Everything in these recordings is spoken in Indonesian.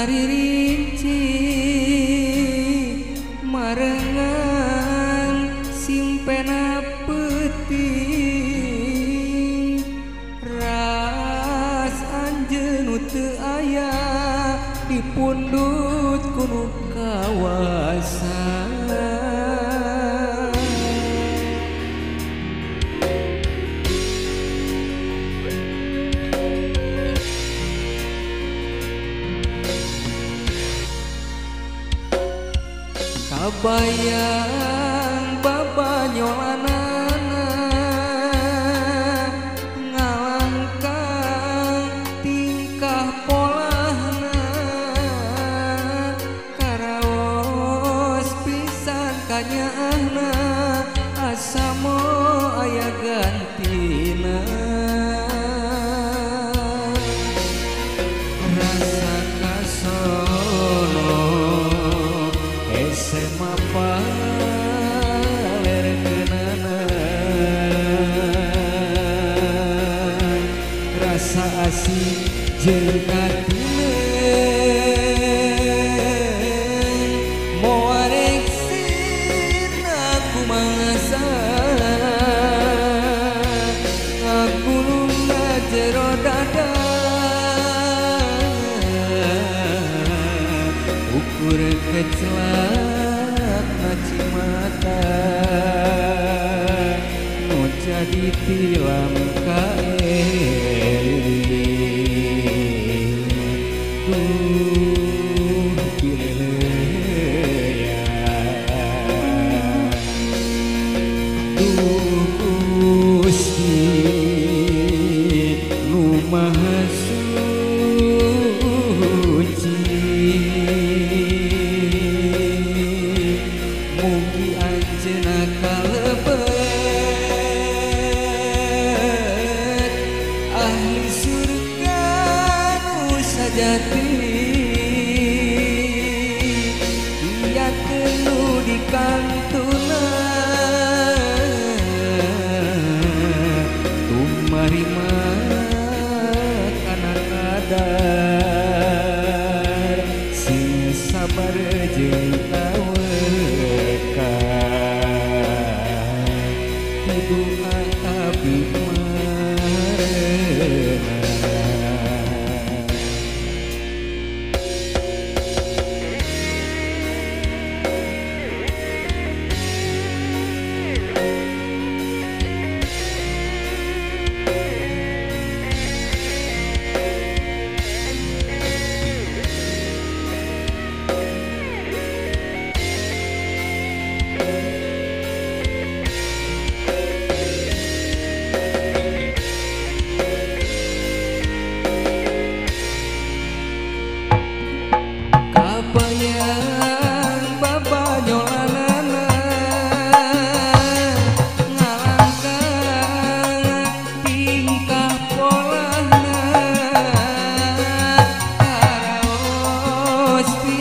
Ari rinci marengan simpena peti ras anjeun teu aya di pundut kudu kawasan. abaya. kasih jengat Moarek sin aku mangsa, Aku lumba jero dada. Ukur kecelak maci mata Mau jadi tilam kain you. ibu maaf always be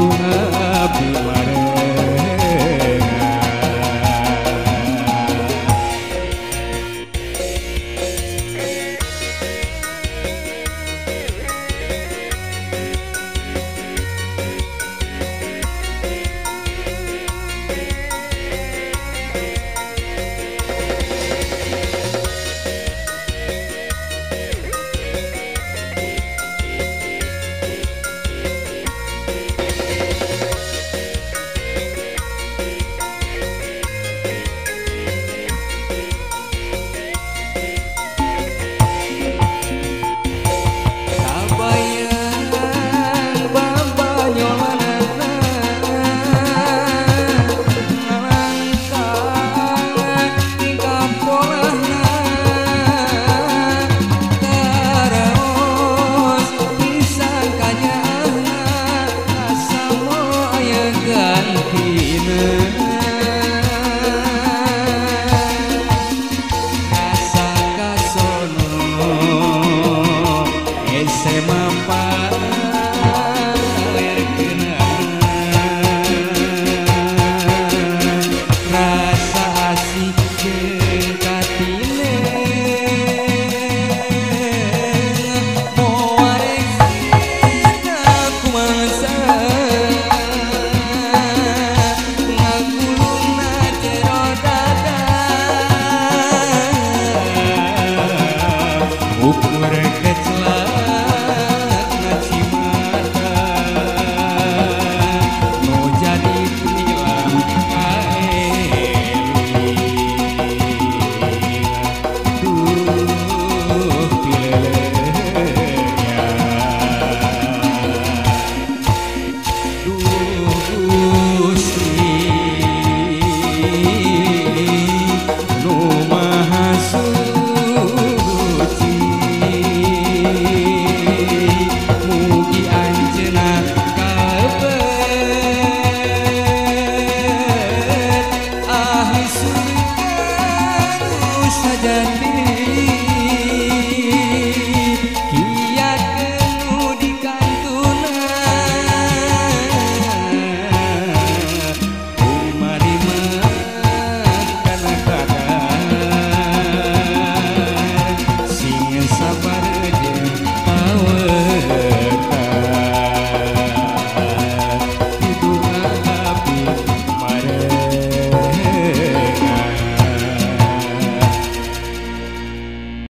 do